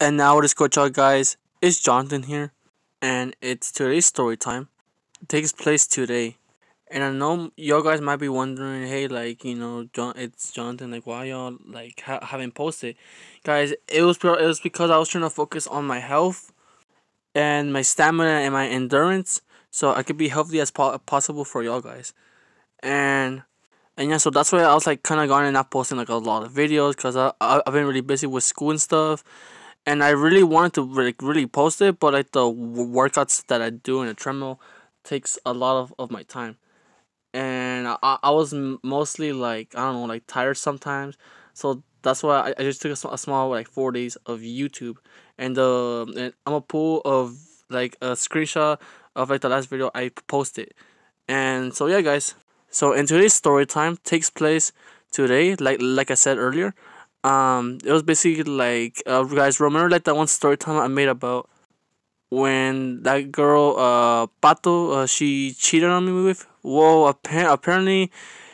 And now what is going on guys? It's Johnathan here and it's today's story time. It takes place today. And I know y'all guys might be wondering, hey, like you know, John, it's Johnathan. Like, why y'all like ha- haven't posted, guys? It was it was because I was trying to focus on my health, and my stamina and my endurance, so I could be healthy as po- possible for y'all guys. And and yeah, so that's why I was like kind of gone and not posting like a lot of videos because I, I I've been really busy with school and stuff and I really wanted to like really post it, but like the workouts that I do in a treadmill takes a lot of, of my time, and I, I was mostly like I don't know like tired sometimes, so that's why I, I just took a, a small like four days of YouTube, and uh and I'm a pull of like a screenshot of like the last video I posted, and so yeah guys, so in today's story time takes place today like like I said earlier um, it was basically like, uh, guys, remember like that one story time I made about when that girl, uh, Pato, uh, she cheated on me with? Whoa, appa- apparently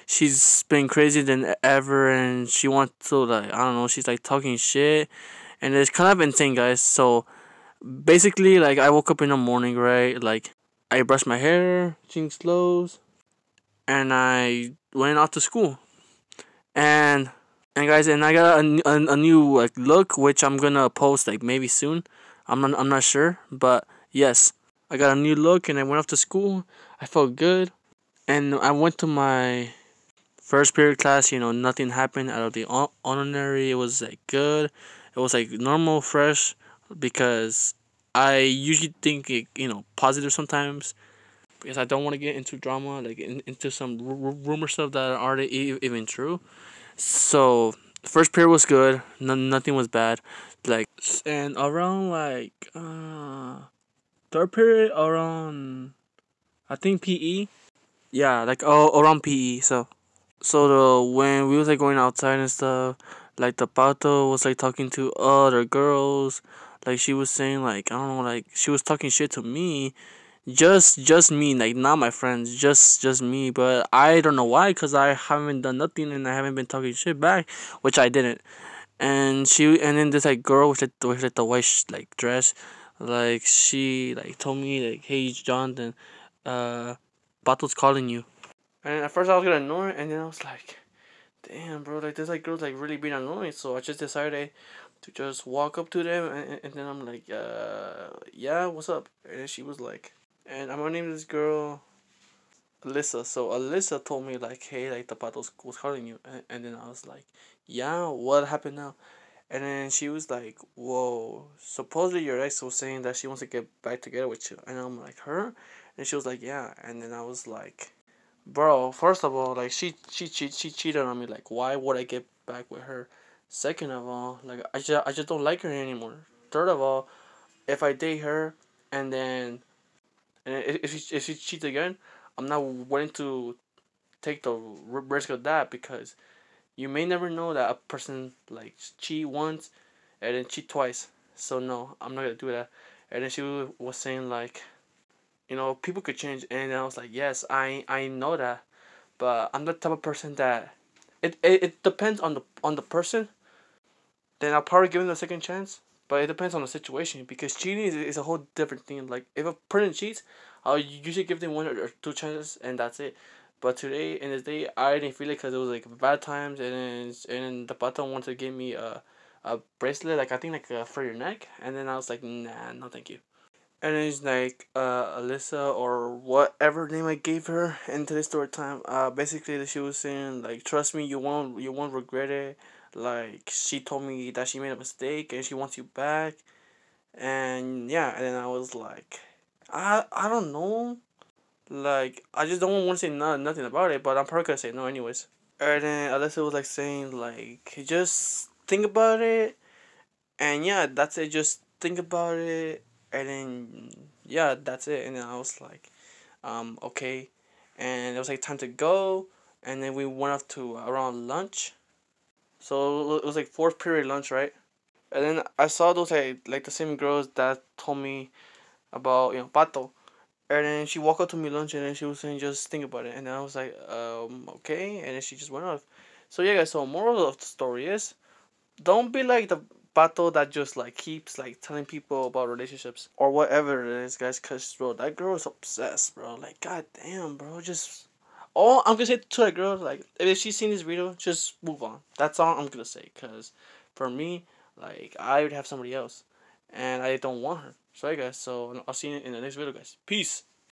she's been crazier than ever and she wants to, like, I don't know, she's like talking shit. And it's kind of insane, guys. So basically, like, I woke up in the morning, right? Like, I brushed my hair, changed clothes, and I went off to school. And and guys, and I got a, a, a new like look, which I'm gonna post like maybe soon. I'm not I'm not sure, but yes, I got a new look, and I went off to school. I felt good, and I went to my first period class. You know, nothing happened out of the ordinary. It was like good. It was like normal, fresh, because I usually think it, you know positive sometimes because I don't want to get into drama, like in, into some rumor stuff that aren't even true. So first period was good. No, nothing was bad. Like and around like uh third period around I think PE. Yeah, like oh around PE. So so the when we was like going outside and stuff, like the pato was like talking to other girls. Like she was saying like I don't know like she was talking shit to me just just me like not my friends just just me but i don't know why because i haven't done nothing and i haven't been talking shit back which i didn't. And she and then this like girl with like, with like the white like dress like she like told me like hey johnathan uh Bato's calling you. And at first i was gonna ignore it and then i was like damn bro like this like girl's like really being annoying. So i just decided to just walk up to them and, and then i'm like uh yeah what's up? And she was like and I'm gonna name this girl Alyssa. So Alyssa told me like, hey, like the pato was, calling you, and, and then I was like, yeah, what happened now? And then she was like, whoa, supposedly your ex was saying that she wants to get back together with you, and I'm like, her, and she was like, yeah, and then I was like, bro, first of all, like she she she, she cheated on me, like why would I get back with her? Second of all, like I just I just don't like her anymore. Third of all, if I date her and then if she, if she cheats again, I'm not willing to take the risk of that because you may never know that a person like cheat once and then cheat twice. So no, I'm not gonna do that. And then she was saying like, you know, people could change, and I was like, yes, I I know that, but I'm the type of person that it, it, it depends on the on the person. Then I'll probably give them a second chance. But it depends on the situation because cheating is, a whole different thing. Like if a person cheats, I'll usually give them one or two chances and that's it. But today in this day, I didn't feel it because it was like bad times and then and the button wanted to give me a, a bracelet like I think like uh, for your neck and then I was like nah no thank you. And it's like uh, Alyssa or whatever name I gave her in today's story time. Uh, basically she was saying like trust me you won't you won't regret it. Like she told me that she made a mistake and she wants you back, and yeah, and then I was like, I I don't know, like I just don't want to say no, nothing about it, but I'm probably gonna say no anyways. And then Alyssa was like saying like just think about it, and yeah, that's it. Just think about it, and then yeah, that's it. And then I was like, um, okay, and it was like time to go, and then we went off to around lunch. So it was like fourth period lunch, right? And then I saw those like like the same girls that told me about you know pato, and then she walked up to me lunch and then she was saying just think about it, and then I was like um okay, and then she just went off. So yeah, guys. So moral of the story is, don't be like the pato that just like keeps like telling people about relationships or whatever it is, guys. Cause bro, that girl is obsessed, bro. Like, god damn, bro, just. All I'm gonna say to that girl, like, if she's seen this video, just move on. That's all I'm gonna say. Cause, for me, like, I would have somebody else, and I don't want her. Sorry, guys. So I'll see you in the next video, guys. Peace.